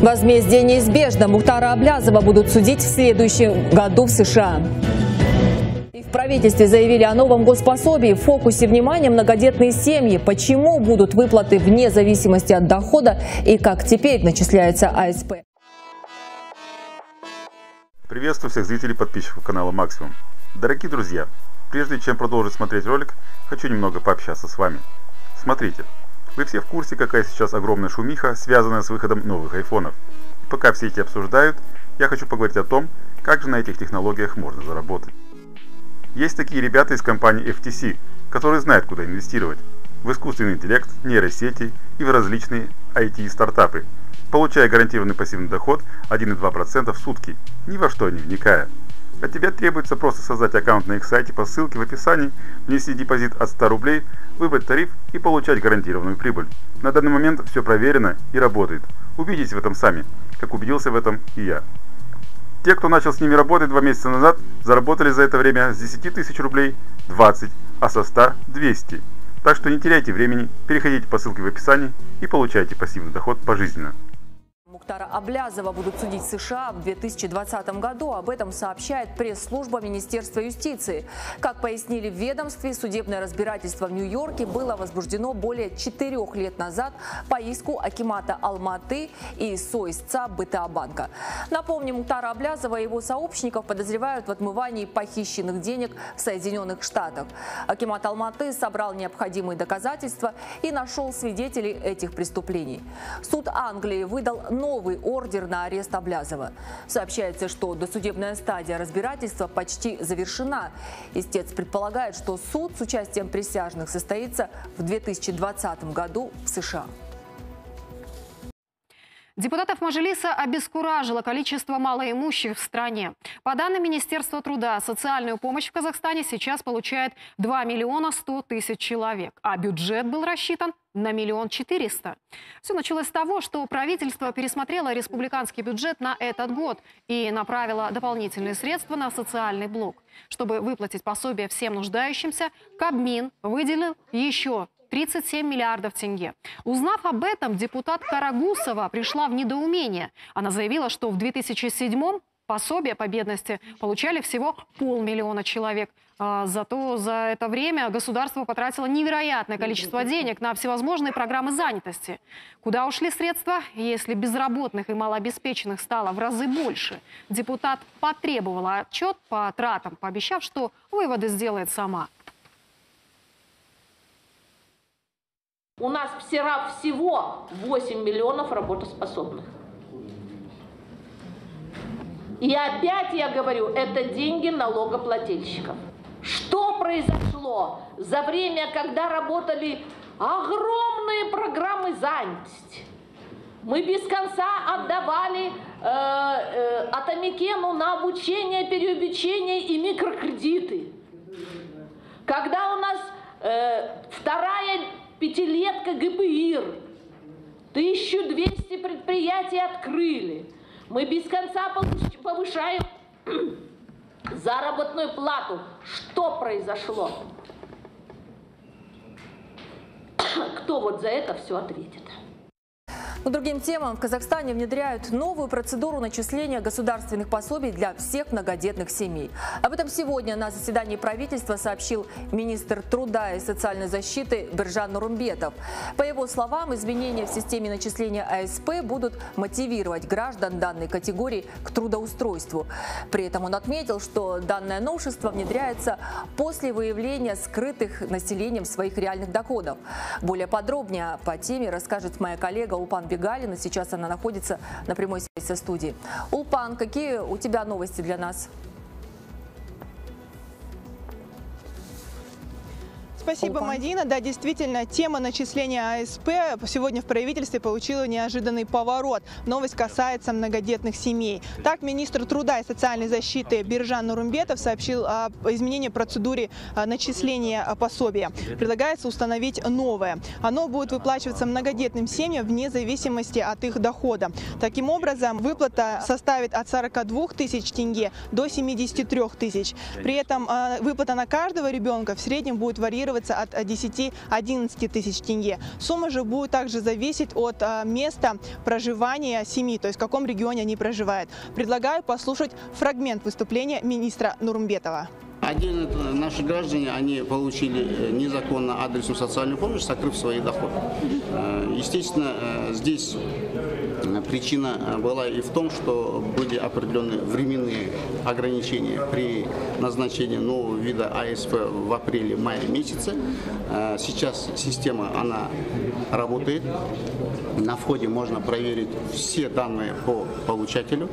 Возмездие неизбежно. Мухтара Аблязова будут судить в следующем году в США. И в правительстве заявили о новом госпособии. В фокусе внимания многодетные семьи. Почему будут выплаты вне зависимости от дохода и как теперь начисляется АСП. Приветствую всех зрителей и подписчиков канала Максимум. Дорогие друзья, прежде чем продолжить смотреть ролик, хочу немного пообщаться с вами. Смотрите, вы все в курсе, какая сейчас огромная шумиха, связанная с выходом новых айфонов. Пока все эти обсуждают, я хочу поговорить о том, как же на этих технологиях можно заработать. Есть такие ребята из компании FTC, которые знают, куда инвестировать. В искусственный интеллект, нейросети и в различные IT-стартапы, получая гарантированный пассивный доход 1,2% в сутки, ни во что не вникая. От тебя требуется просто создать аккаунт на их сайте по ссылке в описании, внести депозит от 100 рублей, выбрать тариф и получать гарантированную прибыль. На данный момент все проверено и работает. Убедитесь в этом сами, как убедился в этом и я. Те, кто начал с ними работать два месяца назад, заработали за это время с 10 тысяч рублей 20, а со 100 200. Так что не теряйте времени, переходите по ссылке в описании и получайте пассивный доход пожизненно. Мухтара Аблязова будут судить США в 2020 году. Об этом сообщает пресс-служба Министерства юстиции. Как пояснили в ведомстве, судебное разбирательство в Нью-Йорке было возбуждено более четырех лет назад по иску Акимата Алматы и соисца БТА-банка. Напомним, Мухтара Аблязова и его сообщников подозревают в отмывании похищенных денег в Соединенных Штатах. Акимат Алматы собрал необходимые доказательства и нашел свидетелей этих преступлений. Суд Англии выдал новый ордер на арест Облязова. Сообщается, что досудебная стадия разбирательства почти завершена. Истец предполагает, что суд с участием присяжных состоится в 2020 году в США. Депутатов Мажилиса обескуражило количество малоимущих в стране. По данным Министерства труда, социальную помощь в Казахстане сейчас получает 2 миллиона 100 тысяч человек, а бюджет был рассчитан на миллион четыреста. Все началось с того, что правительство пересмотрело республиканский бюджет на этот год и направило дополнительные средства на социальный блок. Чтобы выплатить пособие всем нуждающимся, Кабмин выделил еще 37 миллиардов тенге. Узнав об этом, депутат Карагусова пришла в недоумение. Она заявила, что в 2007 пособие по бедности получали всего полмиллиона человек. А, зато за это время государство потратило невероятное количество денег на всевозможные программы занятости. Куда ушли средства, если безработных и малообеспеченных стало в разы больше? Депутат потребовала отчет по тратам, пообещав, что выводы сделает сама. У нас всего 8 миллионов работоспособных. И опять я говорю, это деньги налогоплательщиков. Что произошло за время, когда работали огромные программы занятости? Мы без конца отдавали э, э, Атамикену на обучение, переобучение и микрокредиты. Когда у нас э, вторая пятилетка ГПИР. 1200 предприятий открыли. Мы без конца повышаем заработную плату. Что произошло? Кто вот за это все ответит? По другим темам, в Казахстане внедряют новую процедуру начисления государственных пособий для всех многодетных семей. Об этом сегодня на заседании правительства сообщил министр труда и социальной защиты Биржан Нурумбетов. По его словам, изменения в системе начисления АСП будут мотивировать граждан данной категории к трудоустройству. При этом он отметил, что данное новшество внедряется после выявления скрытых населением своих реальных доходов. Более подробнее по теме расскажет моя коллега Упан Бегалина. Сейчас она находится на прямой связи со студией. Улпан, какие у тебя новости для нас? Спасибо. Мадина. Да, действительно, тема начисления АСП сегодня в правительстве получила неожиданный поворот. Новость касается многодетных семей. Так, министр труда и социальной защиты Биржан Нурумбетов сообщил о изменении процедуры а, начисления пособия. Предлагается установить новое. Оно будет выплачиваться многодетным семьям вне зависимости от их дохода. Таким образом, выплата составит от 42 тысяч тенге до 73 тысяч. При этом а, выплата на каждого ребенка в среднем будет варьироваться варьироваться от 10-11 тысяч тенге. Сумма же будет также зависеть от места проживания семьи, то есть в каком регионе они проживают. Предлагаю послушать фрагмент выступления министра Нурмбетова. Отдельно наши граждане, они получили э, незаконно адресную социальную помощь, сокрыв свои доходы. Э, естественно, э, здесь причина была и в том, что были определенные временные ограничения при назначении нового вида АСП в апреле-мае месяце. Сейчас система, она работает. На входе можно проверить все данные по получателю.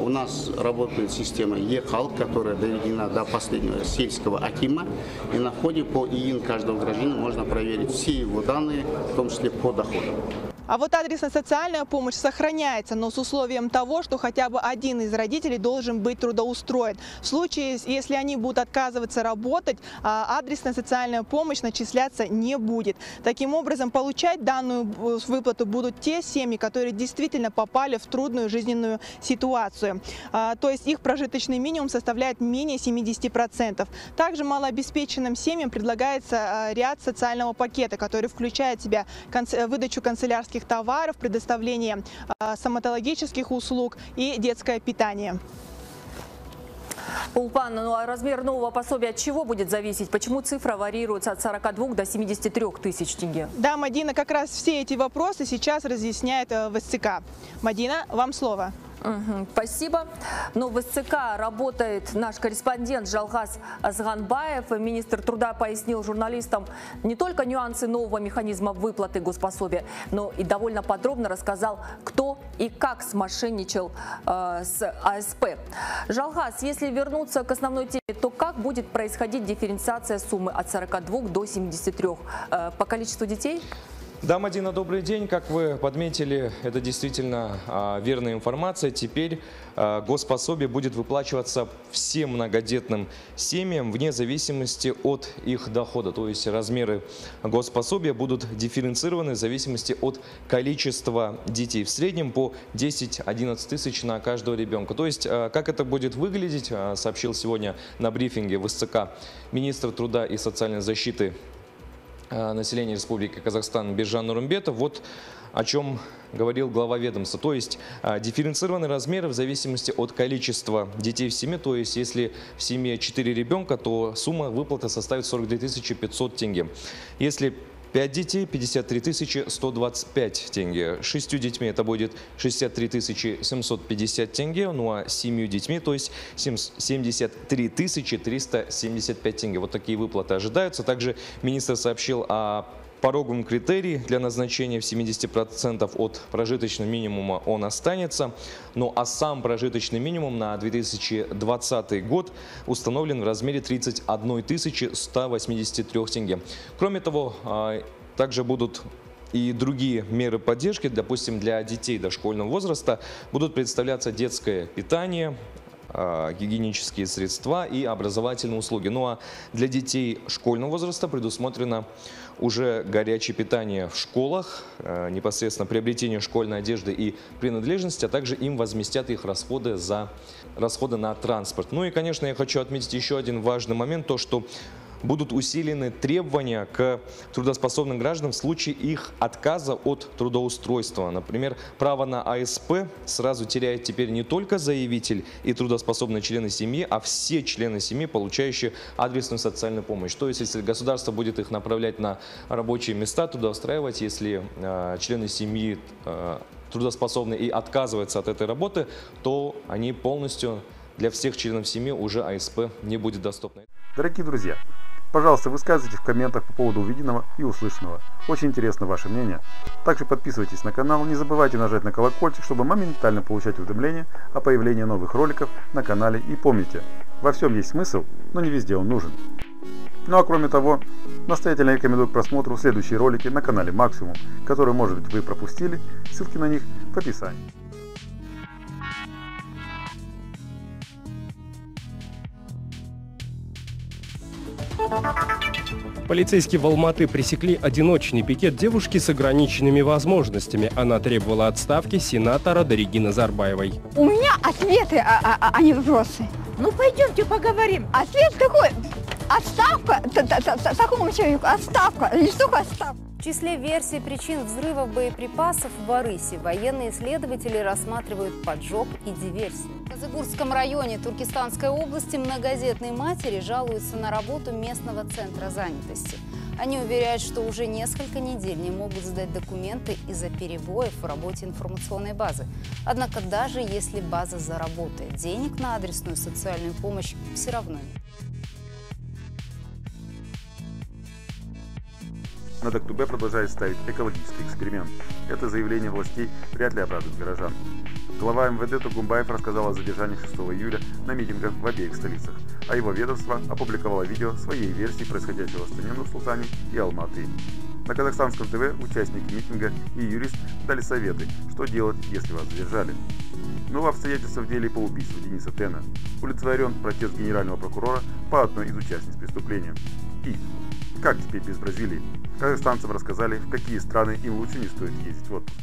У нас работает система ЕХАЛ, которая доведена до последнего сельского акима. И на входе по ИИН каждого гражданина можно проверить все его данные, в том числе по доходам. А вот адресная-социальная помощь сохраняется, но с условием того, что хотя бы один из родителей должен быть трудоустроен. В случае, если они будут отказываться работать, а, адресная социальная помощь начисляться не будет. Таким образом, получать данную э, выплату будут те семьи, которые действительно попали в трудную жизненную ситуацию. А, то есть их прожиточный минимум составляет менее 70%. Также малообеспеченным семьям предлагается а, ряд социального пакета, который включает в себя выдачу канцелярских канцелярских товаров, предоставление а, стоматологических услуг и детское питание. Улпан, ну а размер нового пособия от чего будет зависеть? Почему цифра варьируется от 42 до 73 тысяч тенге? Да, Мадина, как раз все эти вопросы сейчас разъясняет э, в СЦК. Мадина, вам слово. Угу, спасибо. Ну, в СЦК работает наш корреспондент Жалгаз Азганбаев. Министр труда пояснил журналистам не только нюансы нового механизма выплаты госпособия, но и довольно подробно рассказал, кто и как смошенничал э, с АСП. Жалгаз, если вернуться к основной теме, то как будет происходить дифференциация суммы от 42 до 73 э, по количеству детей? Да, Мадина, добрый день. Как вы подметили, это действительно а, верная информация. Теперь а, госпособие будет выплачиваться всем многодетным семьям вне зависимости от их дохода. То есть размеры госпособия будут дифференцированы в зависимости от количества детей. В среднем по 10-11 тысяч на каждого ребенка. То есть а, как это будет выглядеть, а, сообщил сегодня на брифинге в министр труда и социальной защиты населения Республики Казахстан Биржан Нурумбетов. Вот о чем говорил глава ведомства. То есть э, дифференцированные размеры в зависимости от количества детей в семье. То есть если в семье 4 ребенка, то сумма выплаты составит 42 500 тенге. Если 5 детей 53 125 тенге. Шестью детьми это будет 63 750 тенге. Ну а семью детьми, то есть 73 375 тенге. Вот такие выплаты ожидаются. Также министр сообщил о пороговом критерии для назначения в 70% от прожиточного минимума он останется. Ну а сам прожиточный минимум на 2020 год установлен в размере 31 183 тенге. Кроме того, а, также будут и другие меры поддержки, допустим, для детей дошкольного возраста, будут представляться детское питание, гигиенические средства и образовательные услуги. Ну а для детей школьного возраста предусмотрено уже горячее питание в школах, э, непосредственно приобретение школьной одежды и принадлежности, а также им возместят их расходы за расходы на транспорт. Ну и, конечно, я хочу отметить еще один важный момент, то, что будут усилены требования к трудоспособным гражданам в случае их отказа от трудоустройства. Например, право на АСП сразу теряет теперь не только заявитель и трудоспособные члены семьи, а все члены семьи, получающие адресную социальную помощь. То есть, если государство будет их направлять на рабочие места, трудоустраивать, если э, члены семьи э, трудоспособны и отказываются от этой работы, то они полностью для всех членов семьи уже АСП не будет доступны. Дорогие друзья, Пожалуйста, высказывайте в комментах по поводу увиденного и услышанного. Очень интересно ваше мнение. Также подписывайтесь на канал, не забывайте нажать на колокольчик, чтобы моментально получать уведомления о появлении новых роликов на канале. И помните, во всем есть смысл, но не везде он нужен. Ну а кроме того, настоятельно рекомендую к просмотру следующие ролики на канале Максимум, которые, может быть, вы пропустили, ссылки на них в описании. Полицейские в Алматы пресекли одиночный пикет девушки с ограниченными возможностями. Она требовала отставки сенатора Дариги Назарбаевой. У меня ответы, а, а, а не вопросы. Ну пойдемте поговорим. Ответ такой. Отставка, такому человеку отставка, лишь только отставка. В числе версий причин взрывов боеприпасов в Арысе военные исследователи рассматривают поджог и диверсию. В Казыгурском районе Туркестанской области многодетные матери жалуются на работу местного центра занятости. Они уверяют, что уже несколько недель не могут сдать документы из-за перебоев в работе информационной базы. Однако даже если база заработает, денег на адресную социальную помощь все равно нет. На Доктубе продолжает ставить экологический эксперимент. Это заявление властей вряд ли обрадует горожан. Глава МВД Тугумбаев рассказал о задержании 6 июля на митингах в обеих столицах, а его ведомство опубликовало видео своей версии происходящего в стране Нур-Султане и Алматы. На казахстанском ТВ участники митинга и юрист дали советы, что делать, если вас задержали. Новое обстоятельство в деле по убийству Дениса Тена. Удовлетворен протест генерального прокурора по одной из участниц преступления. И как теперь без Бразилии? Казахстанцам рассказали, в какие страны им лучше не стоит ездить в отпуск.